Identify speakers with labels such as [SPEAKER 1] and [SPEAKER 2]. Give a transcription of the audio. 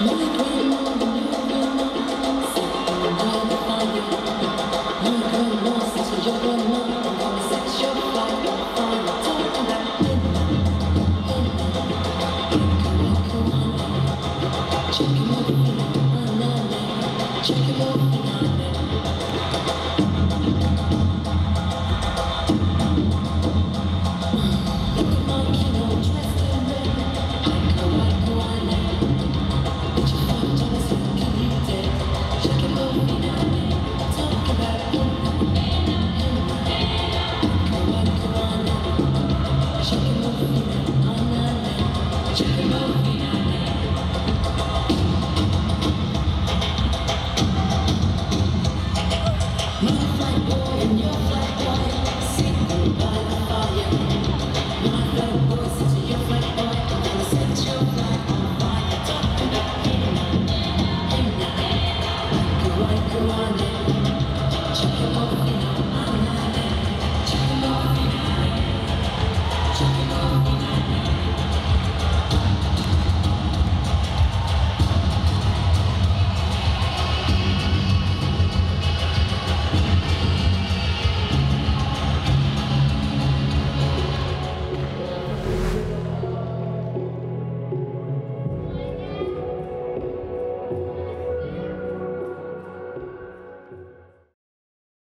[SPEAKER 1] You're you're Check it out, you know.